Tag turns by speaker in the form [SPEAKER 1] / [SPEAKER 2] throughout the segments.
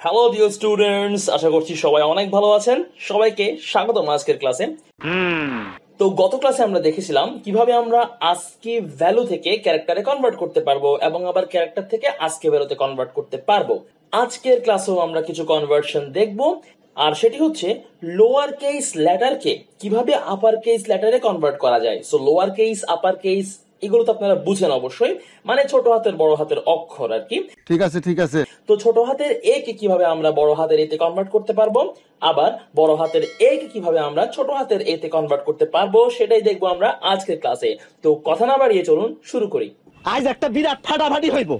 [SPEAKER 1] Hello dear students আশা করছি সবাই অনেক ভালো আছেন। সবাইকে স্বাগতম আজকের ক্লাসে। তো গত ক্লাসে আমরা দেখেছিলাম কীভাবে আমরা আজকে ভ্যালু থেকে ক্যারেক্টারে কনভার্ট করতে পারব এবং আবার ক্যারেক্টার থেকে আজকে ভ্যালুতে কনভার্ট করতে পারব। আজকের ক্লাসেও আমরা কিছু কনভার্সন দেখব। আর সেটি হচ্ছে লোয়ার কেস লেটারকে কীভাবে আপার কেস লেটারে কনভার্ট করা যায়। So lower case upper case এগুলো তো আপনারা বুঝেন অবশ্যই। মানে ছোট হাতের বড় হাতের অক্ষর আর কি।
[SPEAKER 2] ঠিক আছে ঠিক আছে।
[SPEAKER 1] তো ছোট হাতের এ কে কীভাবে আমরা বড় হাতের এতে কনভার্ট করতে পারব? আবার বড় হাতের এ কে কীভাবে আমরা ছোট হাতের এতে কনভার্ট করতে পারব সেটাই দেখব আমরা আজকের ক্লাসে তো কথা না বাড়িয়ে চলুন শুরু করি।
[SPEAKER 3] আজ একটা বিরাট ফাটাফাটি হইব।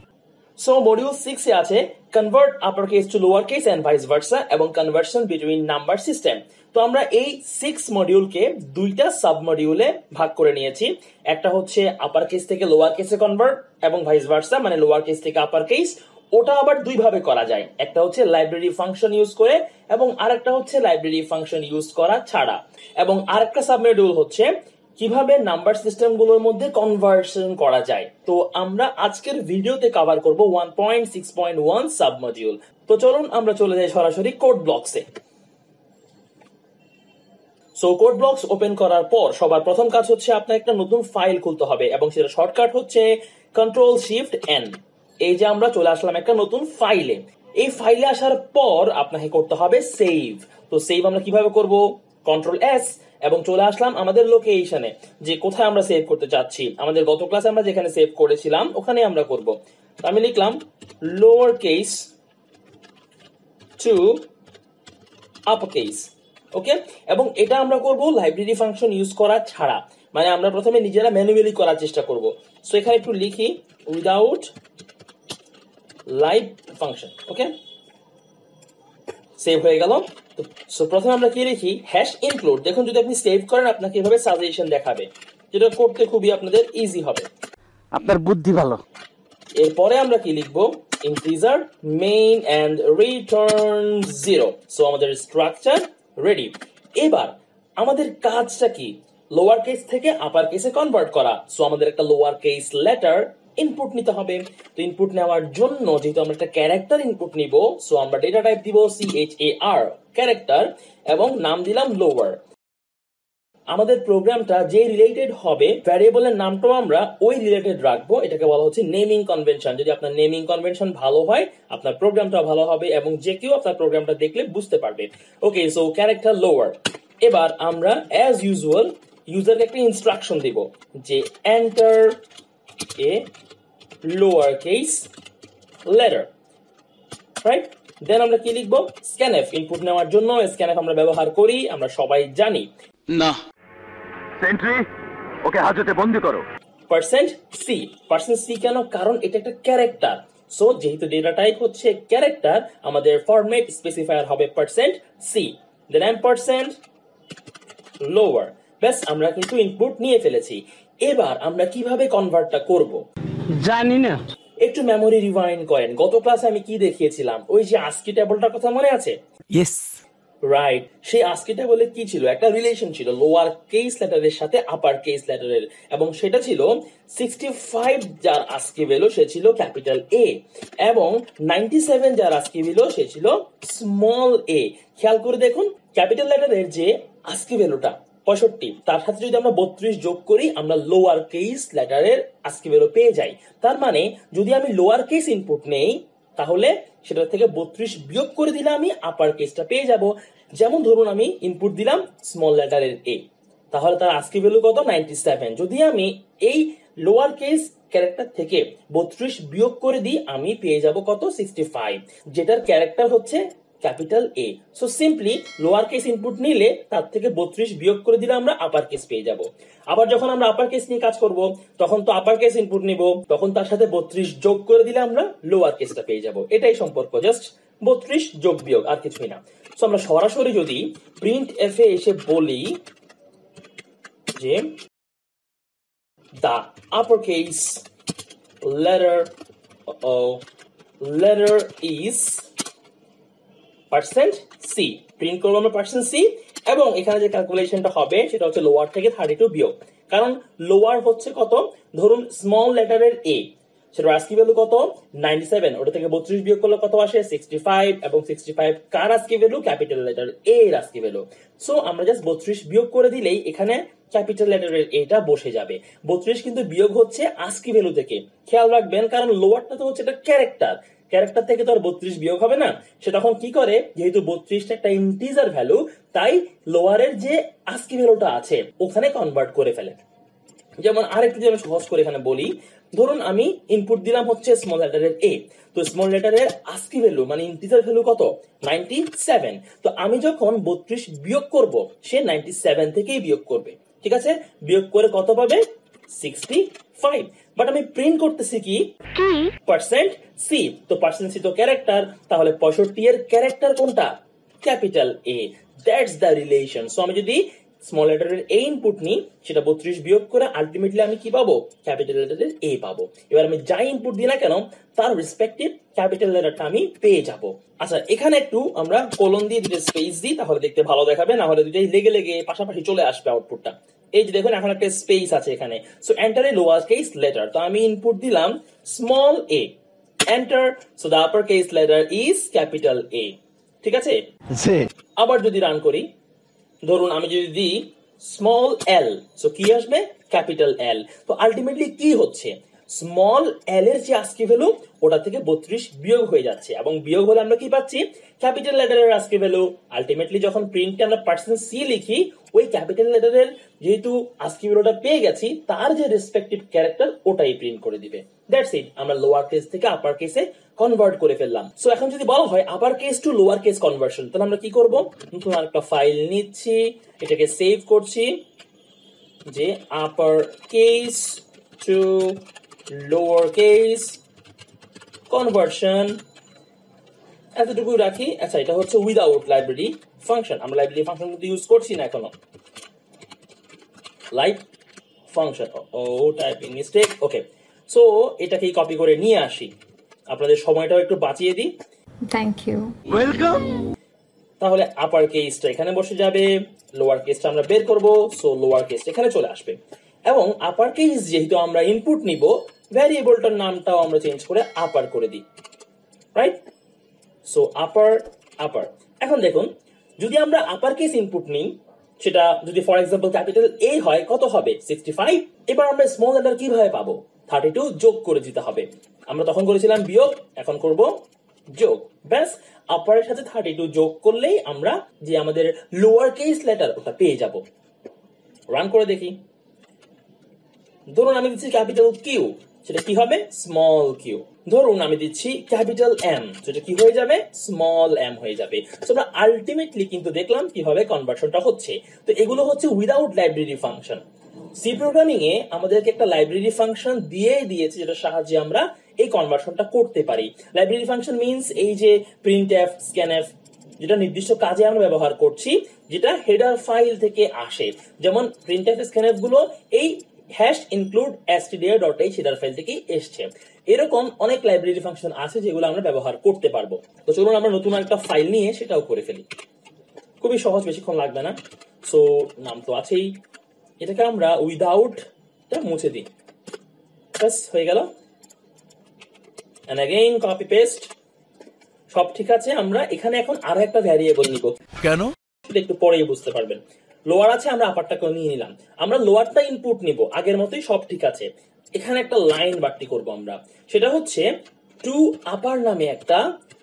[SPEAKER 1] সো মডিউল সিক্স এ আছে convert upper case to lower case and vice versa এবং কনভার্সন বিটুইন নাম্বার সিস্টেম তো আমরা এই সিক্স মডিউলকে দুইটা সাব মডিউলে ভাগ করে নিয়েছি। একটা হচ্ছে আপার কেস থেকে লোয়ার কেসে কনভার্ট এবং ভাইস ভার্সা মানে লোয়ার কেস থেকে আপার কেস ওটা আবার দুই ভাবে করা যায়। একটা হচ্ছে লাইব্রেরি ফাংশন ইউজ করে এবং আরেকটা হচ্ছে লাইব্রেরি ফাংশন ইউজ করা ছাড়া। এবং আরেকটা সাব মডিউল হচ্ছে কীভাবে নাম্বার সিস্টেমগুলোর মধ্যে কনভার্সন করা যায়? তো আমরা আজকের ভিডিওতে কভার করব one point six point one sub module তো চলুন আমরা চলে যাই সরাসরি কোড ব্লকসে সো কোড ব্লকস ওপেন করার পর সবার প্রথম কাজ হচ্ছে আপনার একটা নতুন ফাইল খুলতে হবে এবং সেটা শর্টকাট হচ্ছে কন্ট্রোল শিফট এন এই যে আমরা চলে আসলাম একটা নতুন ফাইলে এই ফাইলে আসার পর আপনাকে করতে হবে সেভ তো সেভ আমরা কীভাবে করব? কন্ট্রোল এস এবং চলে আসলাম আমাদের লোকেশনে যে কোথায় আমরা সেভ করতে চাচ্ছি। আমাদের গত ক্লাসে আমরা যেখানে সেভ করেছিলাম ওখানে আমরা করব। আমি লিখলাম lower case to upper case okay এবং এটা আমরা করব লাইব্রেরি ফাংশন ইউজ করা ছাড়া। মানে আমরা প্রথমে নিজেরা ম্যানুয়ালি করার চেষ্টা করব। সো এখানে একটু লিখি without live function okay save হয়ে গেল। সো প্রথমে আমরা কি লিখি? হ্যাশ ইনক্লুড দেখুন যদি আপনি সেভ করেন আপনাকে এভাবে সাজেশন দেখাবে। যেটা করতে খুবই আপনাদের ইজি হবে।
[SPEAKER 3] আপনার বুদ্ধি ভালো।
[SPEAKER 1] এরপরে আমরা কি লিখব? Integer main and return zero so আমাদের স্ট্রাকচার রেডি এবার আমাদের কাজটা কি? লোয়ার কেস থেকে আপার কেসে কনভার্ট করা। সো আমাদের একটা লোয়ার কেস লেটার ইনপুট নিতে হবে। তো ইনপুট নেওয়ার জন্য যেহেতু আমরা একটা ক্যারেক্টার ইনপুট নিব সো আমরা ডেটা টাইপ দিব C H A R character এবং নাম দিলাম লোয়ার আমাদের প্রোগ্রামটা যে রিলেটেড হবে ভ্যারিয়েবলের নামটাও আমরা ওই রিলেটেড রাখব। এটাকে বলা হচ্ছে নেমিং কনভেনশন যদি আপনার নেমিং কনভেনশন ভালো হয়, আপনার প্রোগ্রামটা ভালো হবে এবং যে কেউ আপনার প্রোগ্রামটা দেখলে বুঝতে পারবে। ওকে সো ক্যারেক্টার লোয়ার এবার আমরা অ্যাজ ইউজুয়াল ইউজারকে একটা ইনস্ট্রাকশন দিব যে enter a case letter right then আমরা কি লিখব? স্ক্যানএফ ইনপুট নেওয়ার জন্য স্ক্যানএফ আমরা ব্যবহার করি আমরা সবাই জানি।
[SPEAKER 2] না।
[SPEAKER 3] সেন্ট্রি ওকে হাজতে বন্দি করো।
[SPEAKER 1] পার্সেন্ট সি পার্সেন্ট সি কেন? কারণ এটা একটা ক্যারেক্টার সো যেহেতু ডেটা টাইপ হচ্ছে ক্যারেক্টার আমাদের ফরম্যাট স্পেসিফায়ার হবে percent C then um percent lower ব্যাস আমরা কিন্তু ইনপুট নিয়ে ফেলেছি। এবার আমরা কীভাবে কনভার্টটা করব?
[SPEAKER 3] জানি না।
[SPEAKER 1] একটু মেমোরি রিভাইন্ড করেন। গত ক্লাসে আমি কি দেখিয়েছিলাম? ওই যে আস্কি টেবলটার কথা মনে আছে?
[SPEAKER 3] ইয়েস
[SPEAKER 1] রাইট সেই আস্কি টেবলে কি ছিল? একটা রিলেশন ছিল লোয়ার কেস লেটারের সাথে আপার কেস লেটারের এবং সেটা ছিল সিক্সটি ফাইভ যার আস্কি ভ্যালু সে ছিল ক্যাপিটাল এ এবং নাইনটি সেভেন যার আস্কি ভ্যালু সে ছিল স্মল এ খেয়াল করে দেখুন ক্যাপিটাল লেটারের যে আস্কি ভ্যালুটা পঁয়ষট্টি। তার সাথে যদি আমরা বত্রিশ যোগ করি, আমরা লোয়ার কেস লেটারের আস্কি ভ্যালু পেয়ে যাই। তার মানে যদি আমি লোয়ার কেস ইনপুট নেই, তাহলে সেটা থেকে বত্রিশ বিয়োগ করে দিলে আমি আপার কেসটা পেয়ে যাব। যেমন ধরুন, আমি ইনপুট দিলাম স্মল লেটারের এ তাহলে তার আজকে ভ্যালু কত? নাইনটি সেভেন যদি আমি এই লোয়ার কেস ক্যারেক্টার থেকে বত্রিশ বিয়োগ করে দিই, আমি পেয়ে যাব কত? সিক্সটি ফাইভ যেটার ক্যারেক্টার হচ্ছে capital A so simply lower case input নিলে তার থেকে বত্রিশ বিয়োগ করে দিলে আমরা আপার কেস পেয়ে যাব। আবার যখন আমরা আপার কেস নিয়ে কাজ করব তখন তো আপার কেস ইনপুট নিব তখন তার সাথে বত্রিশ যোগ করে দিলে আমরা লোয়ার কেসটা পেয়ে যাব। এটাই সম্পর্ক জাস্ট বত্রিশ যোগ বিয়োগ আর কিছুই না। সো আমরা সরাসরি যদি প্রিন্ট এফ এ এসে বলি যে the uppercase letter uh, letter is percent C print করব আমরা পার্সেন্ট সি এবং এখানে যে ক্যালকুলেশনটা হবে, সেটা হচ্ছে লোয়ার থেকে থার্টি টু বিয়োগ। কারণ লোয়ার হচ্ছে কত? ধরুন স্মল লেটারের এ সেটা আজকি ভ্যালু কত? নাইনটি সেভেন ওটা থেকে বত্রিশ বিয়োগ করলে কত আসে? সিক্সটি ফাইভ এবং sixty five car ASCII value capital letter A এর আজকি ভ্যালু সো আমরা জাস্ট বত্রিশ বিয়োগ করে দিলেই এখানে ক্যাপিটাল লেটারের এটা বসে যাবে। বত্রিশ কিন্তু বিয়োগ হচ্ছে আজকি ভ্যালু থেকে। খেয়াল রাখবেন, কারণ লোয়ারটা তো হচ্ছে একটা ক্যারেক্টার ক্যারেক্টার থেকে তো আর বত্রিশ বিয়োগ হবে না। সে তখন কি করে? যেহেতু বত্রিশটা একটা ইন্টিজার ভ্যালু তাই লোয়ারের যে আস্কি ভ্যালুটা আছে, ওখানে কনভার্ট করে ফেলে। যেমন আরেকটু যদি আমি সহজ করে এখানে বলি, ধরুন আমি ইনপুট দিলাম হচ্ছে স্মল লেটারের এ তো স্মল লেটারের আস্কি ভ্যালু মানে ইন্টিজার ভ্যালু কত? নাইনটি সেভেন তো আমি যখন বত্রিশ বিয়োগ করব, সে নাইনটি সেভেন থেকেই বিয়োগ করবে। ঠিক আছে? বিয়োগ করে কত পাবে? সিক্সটি ফাইভ বাট আমি প্রিন্ট করতেছি কি? পার্সেন্ট সি তো পার্সেন্ট সি তো ক্যারেক্টার তাহলে পঁয়ষট্টি এর ক্যারেক্টার কোনটা? Capital A that's the relation so আমি যদি স্মল লেটারের এ ইনপুট নিই সেটা বত্রিশ বিয়োগ করে আলটিমেটলি আমি কি পাবো? ক্যাপিটাল লেটারের এ পাবো। এবার আমি যাই ইনপুট দিই না কেন তার রেসপেক্টিভ ক্যাপিটাল লেটারটা আমি পেয়ে যাব। আচ্ছা এখানে একটু আমরা কলন দিয়ে দুটো স্পেস দিই তাহলে দেখতে ভালো দেখাবে না হলে দুটাই লেগে লেগে পাশাপাশি চলে আসবে আউটপুটটা এই যে দেখুন এখন একটা স্পেস আছে এখানে। So enter a lower case letter তো আমি ইনপুট দিলাম small A enter so the upper case letter is capital A ঠিক আছে? আবার যদি রান করি ধরুন আমি যদি দিই স্মল এল সো কি আসবে? ক্যাপিটাল এল তো আলটিমেটলি কি হচ্ছে? স্মল এল এর যে আজকে ভ্যালু ওটা থেকে বত্রিশ বিয়োগ হয়ে যাচ্ছে। এবং বিয়োগ হলে আমরা কি পাচ্ছি? ক্যাপিটাল লেটারের আজকে ভ্যালু আলটিমেটলি যখন প্রিন্টে আমরা পার্সেন্ট সি লিখি, ওই ক্যাপিটাল লেটারের যেহেতু আজকে ভ্যালুটা পেয়ে গেছি, তার যে রেসপেক্টিভ ক্যারেক্টার ওটাই প্রিন্ট করে দিবে। দ্যাটস ইট আমরা লোয়ার কেস থেকে আপার কেসে কনভার্ট করে ফেললাম। সো এখন যদি বলা হয় upper case to lower case conversion তাহলে আমরা কি করব? নতুন আরেকটা ফাইল নিচ্ছি, এটাকে সেভ করছি। যে upper case to lower case conversion এতটুকু রাখি। আচ্ছা এটা হচ্ছে উইদাউট লাইব্রেরি ফাংশন আমরা লাইব্রেরি ফাংশন কিন্তু ইউজ করছি না এখনও। লাইভ ফাংশন ও টাইপিং মিস্টেক ওকে সো এটাকে কপি করে নিয়ে আসি। আপনাদের সময়টাও একটু বাঁচিয়ে দিই।
[SPEAKER 2] থ্যাংক ইউ
[SPEAKER 3] ওয়েলকাম
[SPEAKER 1] তাহলে আপার কেসটা এখানে বসে যাবে লোয়ার কেসটা আমরা বের করব সো লোয়ার কেসটা এখানে চলে আসবে। এবং আপার কেস যেহেতু আমরা ইনপুট নিব ভ্যারিয়েবলটার নামটাও আমরা চেঞ্জ করে আপার করে দিই রাইট সো আপার আপার এখন দেখুন, যদি আমরা আপার কেস ইনপুট নিই, সেটা যদি ফর এক্সাম্পল ক্যাপিটাল এ হয়, কত হবে? সিক্সটি ফাইভ এবার আমরা স্মল লেটার কীভাবে পাবো? থার্টি টু যোগ করে দিতে হবে। আমরা তখন করেছিলাম বিয়োগ, এখন করব যোগ। ব্যাস আপারের সাথে থার্টি টু যোগ করলেই আমরা যে আমাদের লোয়ার কেস লেটার ওটা পেয়ে যাব। রান করে দেখি। ধরুন আমি দিচ্ছি ক্যাপিটাল কিউ সেটা কি হবে? স্মল কিউ ধরুন আমি দিচ্ছি ক্যাপিটাল এম সেটা কি হয়ে যাবে? স্মল এম হয়ে যাবে। তো আমরা আলটিমেটলি কিন্তু দেখলাম কীভাবে কনভার্সনটা হচ্ছে। তো এগুলো হচ্ছে without library function C programming এ আমাদেরকে একটা লাইব্রেরি ফাংশন দিয়ে দিয়েছে, যেটার সাহায্যে আমরা এই কনভার্সনটা করতে পারি। লাইব্রেরি ফাংশন মিন্স এই যে প্রিন্ট এফ স্ক্যান এফ যেটা নির্দিষ্ট কাজে আমরা ব্যবহার করছি, যেটা হেডার ফাইল থেকে আসে। যেমন প্রিন্ট এফ স্ক্যান এফগুলো এই hash include stdio dot H header file থেকে এসছে। এরকম অনেক লাইব্রেরি ফাংশন আছে যেগুলো আমরা ব্যবহার করতে পারব। তো চলুন আমরা নতুন একটা ফাইল নিয়ে সেটাও করে ফেলি। খুবই সহজ বেশিক্ষণ লাগবে না। সো নাম তো আছেই। এটাকে আমরা উইদাউট মুছে দিই। হয়ে গেল। অ্যাগেইন কপি পেস্ট সব ঠিক আছে আমরা এখানে এখন আরও একটা ভ্যারিয়েবল নিব।
[SPEAKER 4] কেন?
[SPEAKER 1] একটু পরেই বুঝতে পারবেন। লোয়ার আছে, আমরা আপারটাকেও নিয়ে নিলাম। আমরা লোয়ারটা ইনপুট নিব, আগের মতোই সব ঠিক আছে। এখানে একটা লাইন বাড়তি করব আমরা। সেটা হচ্ছে টু আপার নামে একটা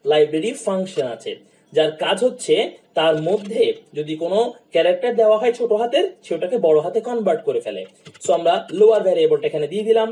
[SPEAKER 1] লাইব্রেরি ফাংশন আছে, যার কাজ হচ্ছে তার মধ্যে যদি কোনো ক্যারেক্টার দেওয়া হয় ছোট হাতের সেটাকে বড় হাতে কনভার্ট করে ফেলে। সো আমরা লোয়ার ভ্যারিয়েবলটা এখানে দিয়ে দিলাম।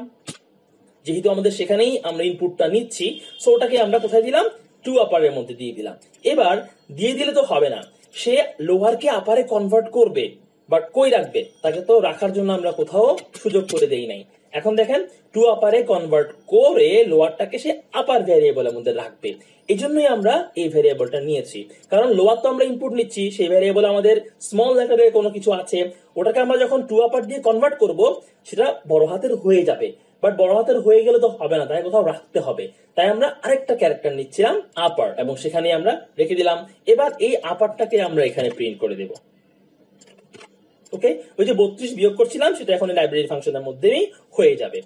[SPEAKER 1] যেহেতু আমাদের সেখানেই আমরা ইনপুটটা নিচ্ছি সো ওটাকে আমরা কোথায় দিলাম? টু আপারের মধ্যে দিয়ে দিলাম। এবার, দিয়ে দিলে তো হবে না। সে লোহারকে আপারে কনভার্ট করবে বাট কই রাখবে? তাকে তো রাখার জন্য আমরা কোথাও সুযোগ করে দেই নাই। এখন দেখেন টু আপারে কনভার্ট করে লোয়ারটাকে সে আপার ভ্যারিয়েবলের মধ্যে রাখবে। এই জন্যই আমরা এই ভ্যারিয়েবলটা নিয়েছি। কারণ লোয়ার তো আমরা ইনপুট নিচ্ছি, সেই ভ্যারিয়েবল আমাদের স্মল লেটারের কোনো কিছু আছে। ওটাকে আমরা যখন টু আপার দিয়ে কনভার্ট করব, সেটা বড় হাতের হয়ে যাবে। বাট বড় হাতের হয়ে গেলে তো হবে না, তাই কোথাও রাখতে হবে। তাই আমরা আরেকটা ক্যারেক্টার নিচ্ছিলাম আপার এবং সেখানে আমরা রেখে দিলাম। এবার এই আপারটাকে আমরা এখানে প্রিন্ট করে দেব। ওকে ওই যে বত্রিশ বিয়োগ করছিলাম, সেটা এখন লাইব্রেরি ফাংশনের মধ্যেই হয়ে যাবে।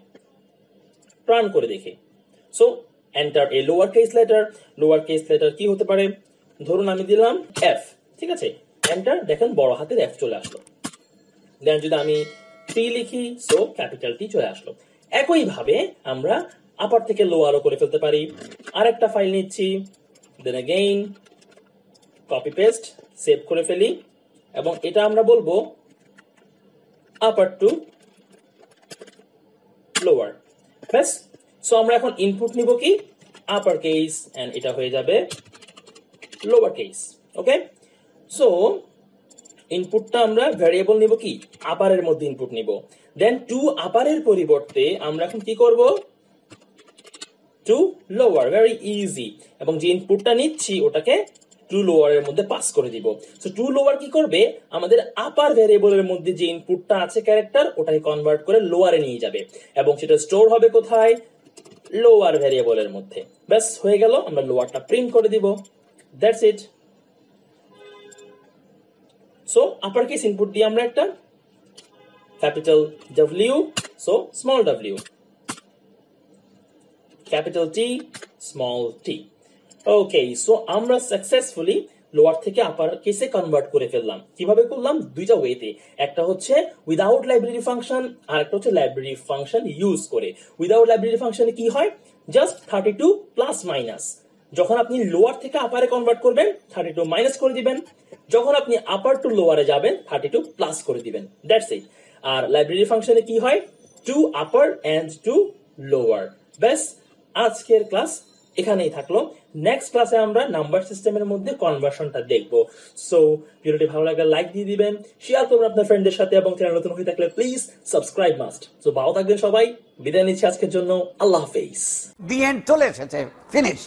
[SPEAKER 1] প্রাণ করে দেখি। So enter a lower case letter lower case letter কি হতে পারে? ধরুন আমি দিলাম এফ ঠিক আছে? এন্টার দেখেন বড় হাতের এফ চলে আসলো। দেন যদি আমি টি লিখি সো ক্যাপিটাল টি চলে আসলো। একইভাবে আমরা আপার থেকে লোয়ারও করে ফেলতে পারি। আরেকটা ফাইল নিচ্ছি। Then again copy paste save করে ফেলি। এবং এটা আমরা বলব আপার টু লোয়ার ব্যাস সো আমরা এখন ইনপুট নিব কি? আপার কেস এন্ড এটা হয়ে যাবে লোয়ার কেস ওকে সো ইনপুটটা আমরা ভ্যারিয়েবল নিব কি? আপারের মধ্যে ইনপুট নিব। দেন টু আপারের পরিবর্তে আমরা এখন কি করব? টু লোয়ার ভেরি ইজি এবং যে ইনপুটটা নিচ্ছি, ওটাকে টু লোয়ারের মধ্যে পাস করে দিব। সো টু লোয়ার কি করবে? আমাদের আপার ভ্যারিয়েবলের মধ্যে যে ইনপুটটা আছে ক্যারেক্টার ওটাকে কনভার্ট করে লোয়ারে নিয়ে যাবে। এবং সেটা স্টোর হবে কোথায়? লোয়ার ভ্যারিয়েবলের মধ্যে। ব্যাস, হয়ে গেল, আমরা লোয়ারটা প্রিন্ট করে দিব। That's it so upper case input দিয়ে আমরা একটা capital W so small W capital T small T okay so আমরা সাকসেসফুলি লোয়ার থেকে আপার কেসে কনভার্ট করে ফেললাম। কীভাবে করলাম? দুইটা ওয়েতে একটা হচ্ছে উইদাউট লাইব্রেরি ফাংশন আর একটা হচ্ছে লাইব্রেরি ফাংশন ইউজ করে। উইদাউট লাইব্রেরি ফাংশনে কি হয়? Just thirty two plus minus যখন আপনি লোয়ার থেকে আপারে কনভার্ট করবেন থার্টি টু মাইনাস করে দিবেন। যখন আপনি আপার টু লোয়ারে যাবেন থার্টি টু প্লাস করে দিবেন। দ্যাটস ইট আর লাইব্রেরি ফাংশনে কি হয়? To upper and to lower ব্যাস, আজকের ক্লাস এখানেই থাকল। নেক্সট ক্লাসে আমরা নাম্বার সিস্টেমের মধ্যে কনভার্সনটা দেখব। সো ভিডিওটি ভালো লাগলে লাইক দিয়ে দিবেন শেয়ার করবেন আপনার ফ্রেন্ডদের সাথে এবং চ্যানেল নতুন হয়ে থাকলে প্লিজ সাবস্ক্রাইব মাস্ট সো ভালো থাকবেন সবাই। বিদায় নিচ্ছি আজকের জন্য। আল্লাহ হাফেজ।
[SPEAKER 2] দি এন্ড চলে এসেছে। ফিনিশ